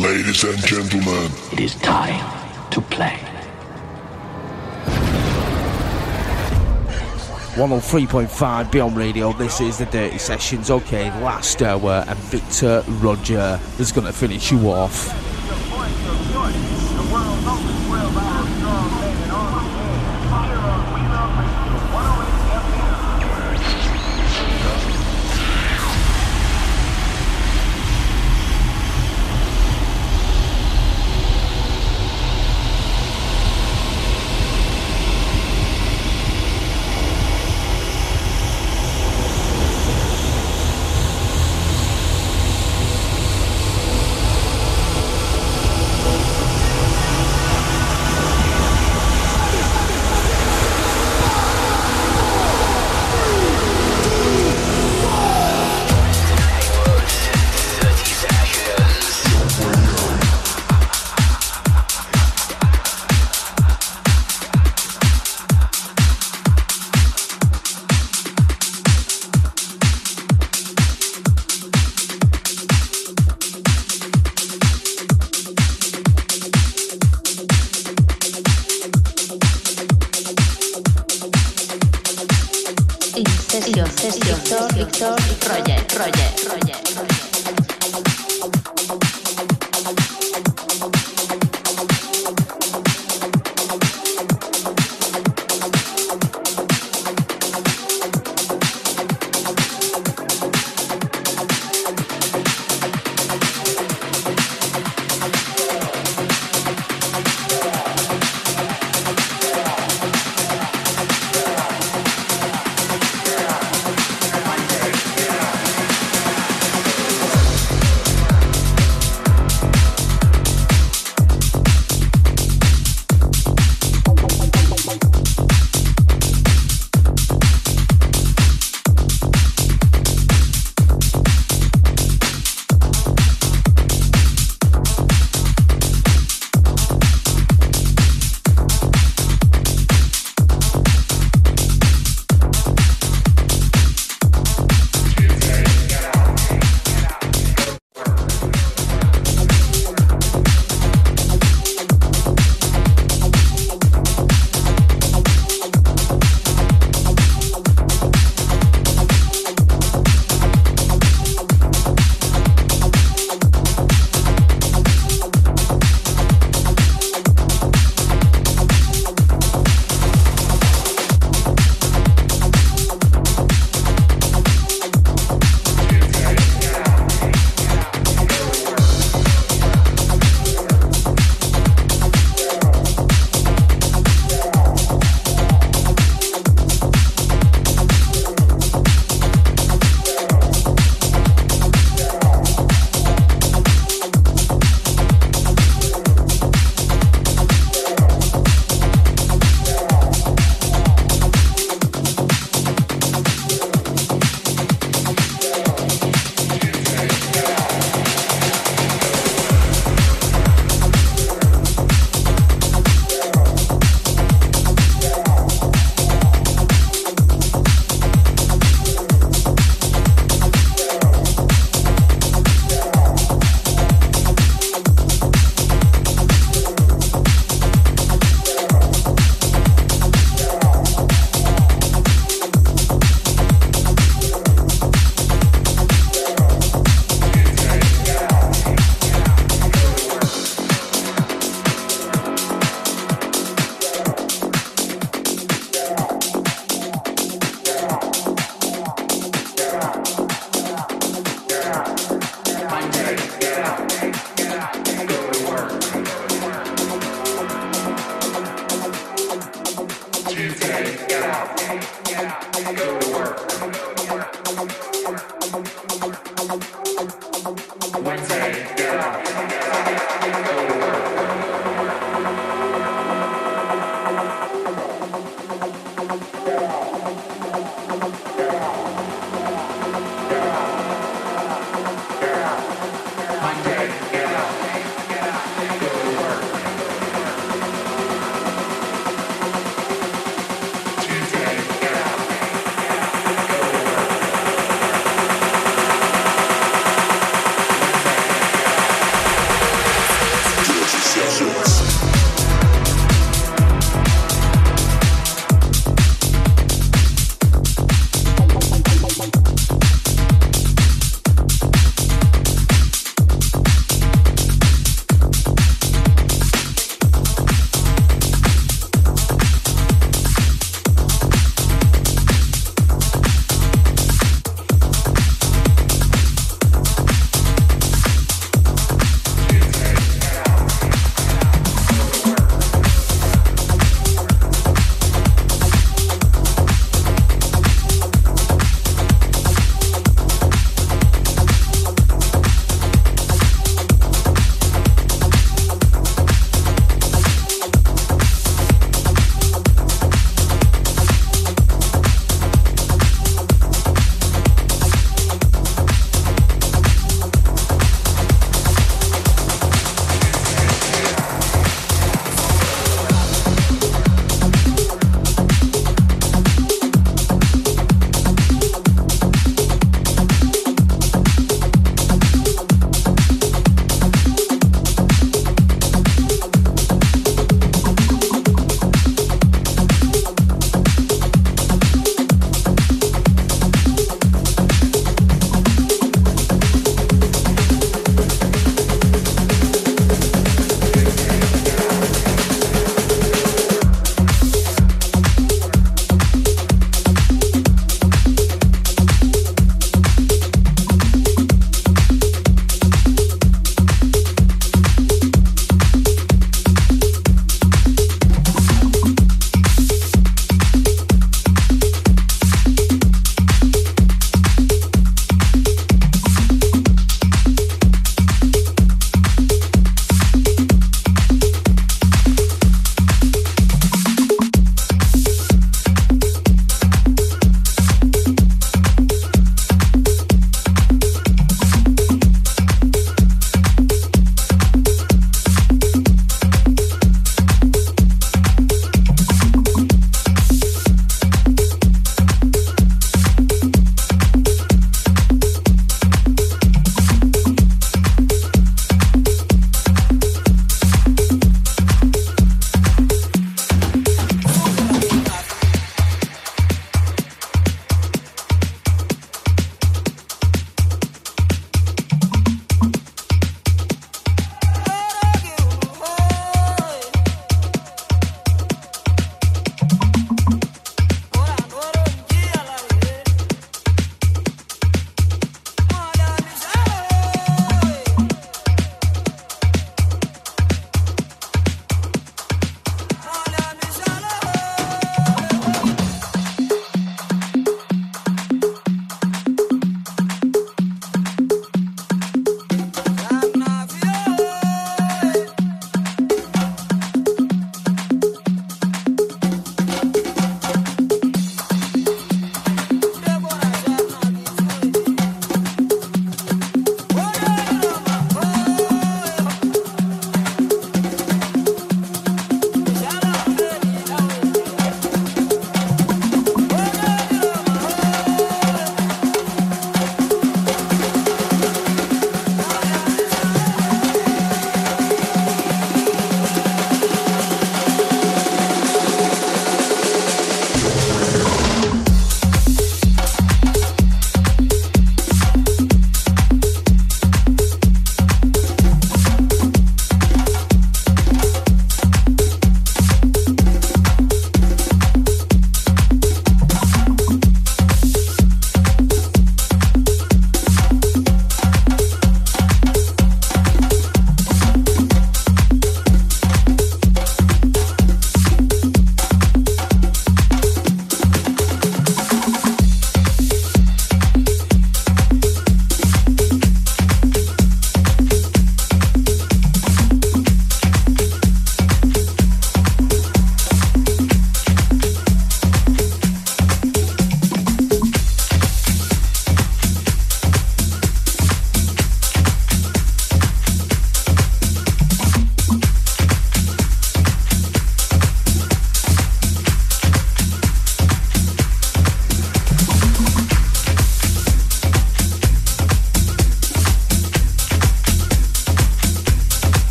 Ladies and gentlemen, it is time to play. 103.5 Beyond Radio, this is the Dirty Sessionz. Okay, last hour, and Victor Roger is going to finish you off.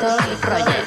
Doctor Project.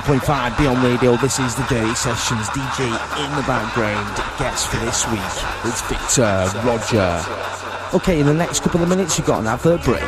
103.5 Beyond Radio. This is the Dirty Sessionz. DJ in the background. Guest for this week is Victor Roger. Okay, in the next couple of minutes, you've got an advert break.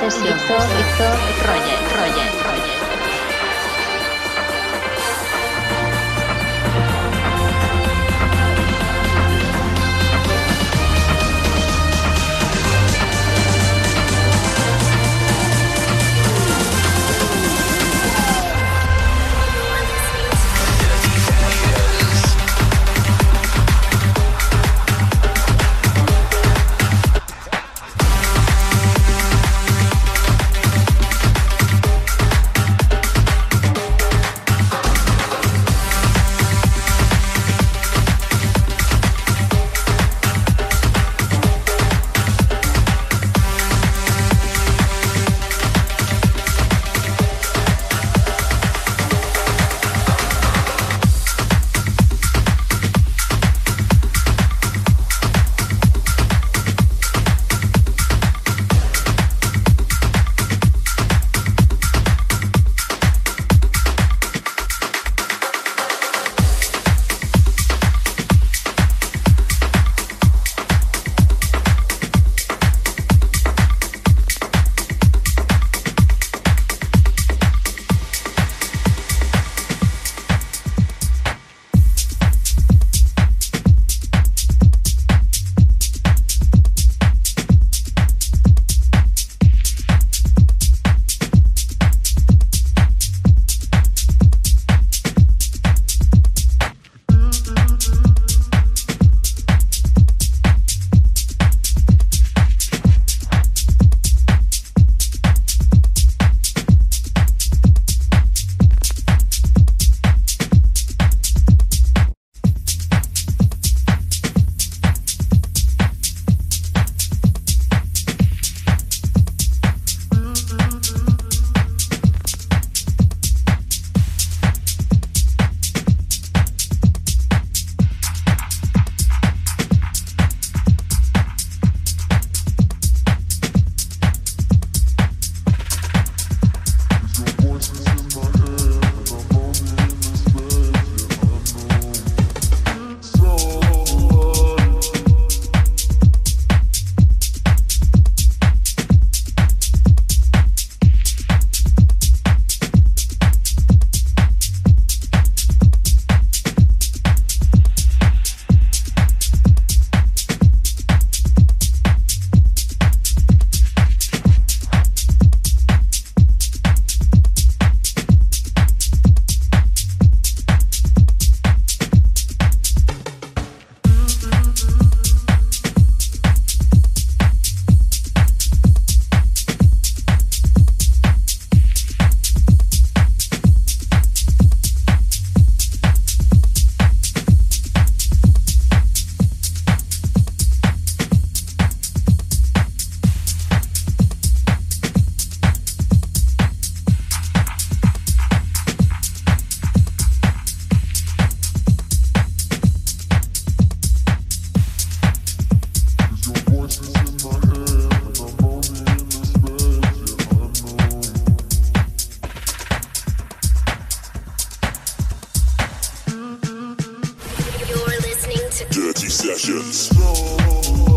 Sesión. Víctor, Dirty Sessionz.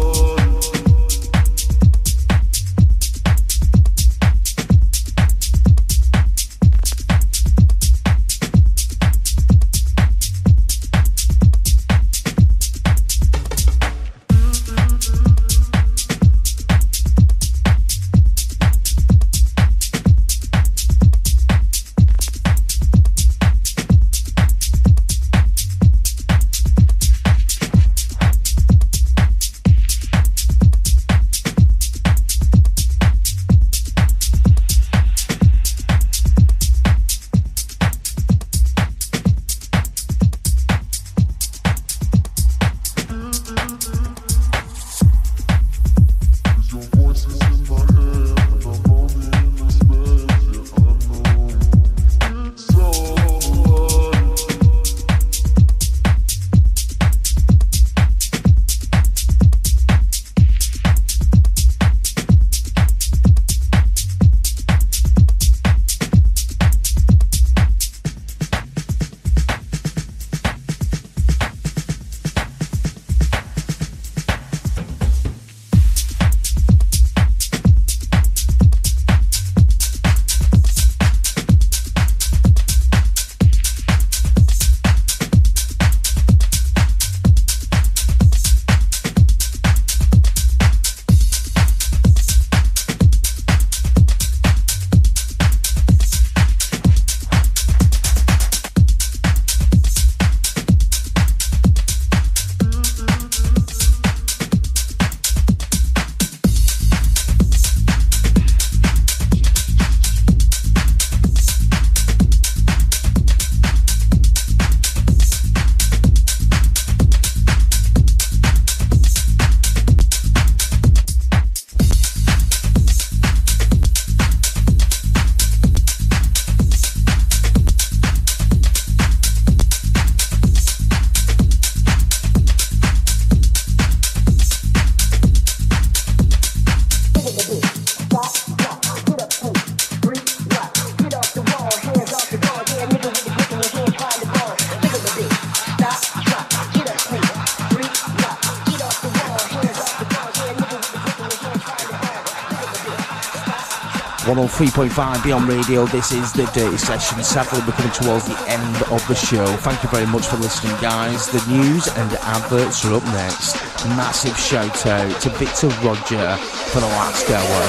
103.5 Beyond Radio. This is the Dirty Session. Sadly, we're coming towards the end of the show. Thank you very much for listening, guys. The news and adverts are up next. Massive shout out to Victor Roger for the last hour.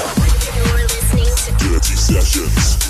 Dirty Sessionz.